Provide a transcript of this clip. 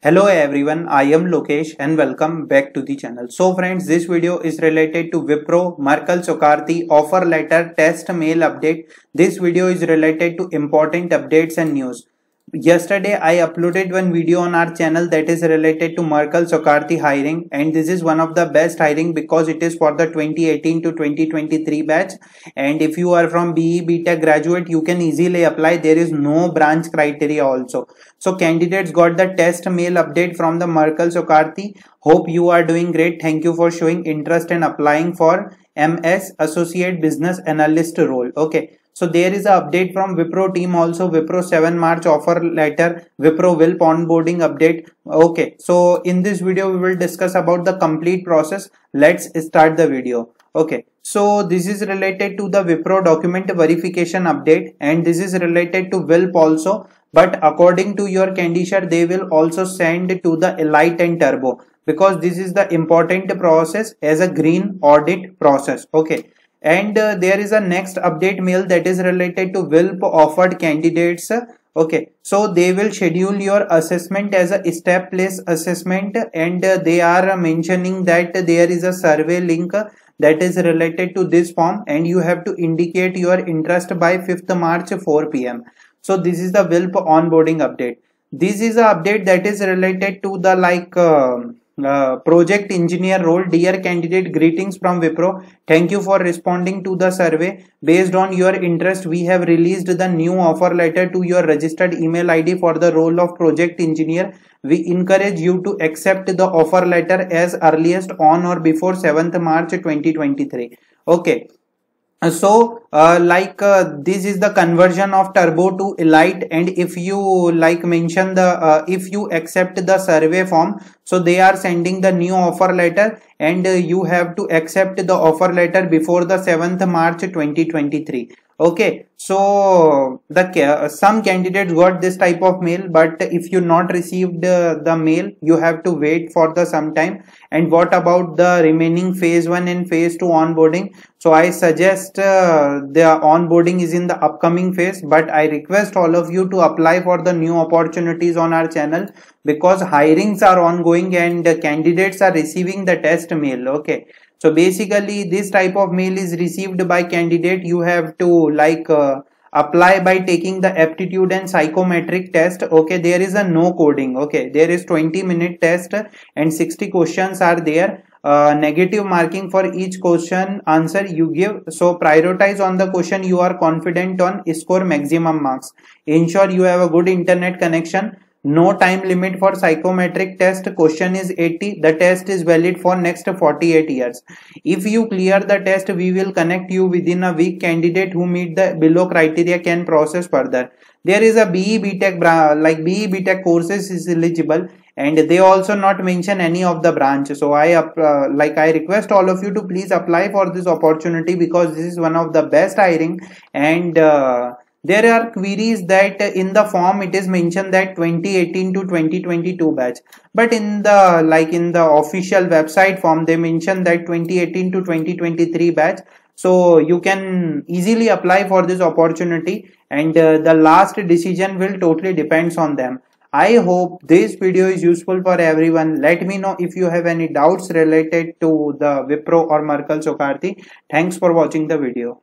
Hello everyone, I am Lokesh and welcome back to the channel. So friends, this video is related to Wipro Merkle Sokrati offer letter test mail update. This video is related to important updates and news yesterday i uploaded one video on our channel that is related to merkle sokrati hiring and this is one of the best hiring because it is for the 2018 to 2023 batch. And if you are from be btech graduate you can easily apply. There is no branch criteria also. So candidates got the test mail update from the merkle sokrati hope you are doing great. Thank you for showing interest in applying for ms associate business analyst role. Okay so there is an update from Wipro team also Wipro 7 March offer letter Wipro WILP onboarding update. Okay. So in this video we will discuss about the complete process. Let's start the video. Okay. So this is related to the Wipro document verification update and this is related to WILP also. But according to your Candidature, they will also send to the Elite and Turbo because this is the important process as a green audit process. Okay and uh, there is a next update mail that is related to WILP offered candidates. Okay so they will schedule your assessment as a step place assessment and uh, they are mentioning that there is a survey link that is related to this form and you have to indicate your interest by 5th March 4 pm so this is the WILP onboarding update. This is a update that is related to the like uh, uh, project engineer role dear candidate greetings from wipro. Thank you for responding to the survey. Based on your interest we have released the new offer letter to your registered email id for the role of project engineer. We encourage you to accept the offer letter as earliest on or before 7th march 2023 okay so uh, like uh, this is the conversion of turbo to elite and if you like mention the uh, if you accept the survey form so they are sending the new offer letter and uh, you have to accept the offer letter before the 7th march 2023 okay so the some candidates got this type of mail but if you not received uh, the mail you have to wait for the some time. And what about the remaining phase 1 and phase 2 onboarding? So i suggest uh, the onboarding is in the upcoming phase but i request all of you to apply for the new opportunities on our channel because hirings are ongoing and candidates are receiving the test mail okay so basically this type of mail is received by candidate. You have to like uh, apply by taking the aptitude and psychometric test. Okay there is a no coding. Okay there is 20 minute test and 60 questions are there. Uh, negative marking for each question answer you give. So prioritize on the question you are confident on. Score maximum marks. Ensure you have a good internet connection no time limit for psychometric test. Question is 80 the test is valid for next 48 years. If you clear the test we will connect you within a week. Candidate who meet the below criteria can process further. There is a BE BTech like BE BTech courses is eligible and they also not mention any of the branch. So I uh, like I request all of you to please apply for this opportunity because this is one of the best hiring and uh, there are queries that in the form it is mentioned that 2018 to 2022 batch. But in the like in the official website form they mention that 2018 to 2023 batch. So you can easily apply for this opportunity and uh, the last decision will totally depends on them. I hope this video is useful for everyone. Let me know if you have any doubts related to the wipro or merkle sokrati thanks for watching the video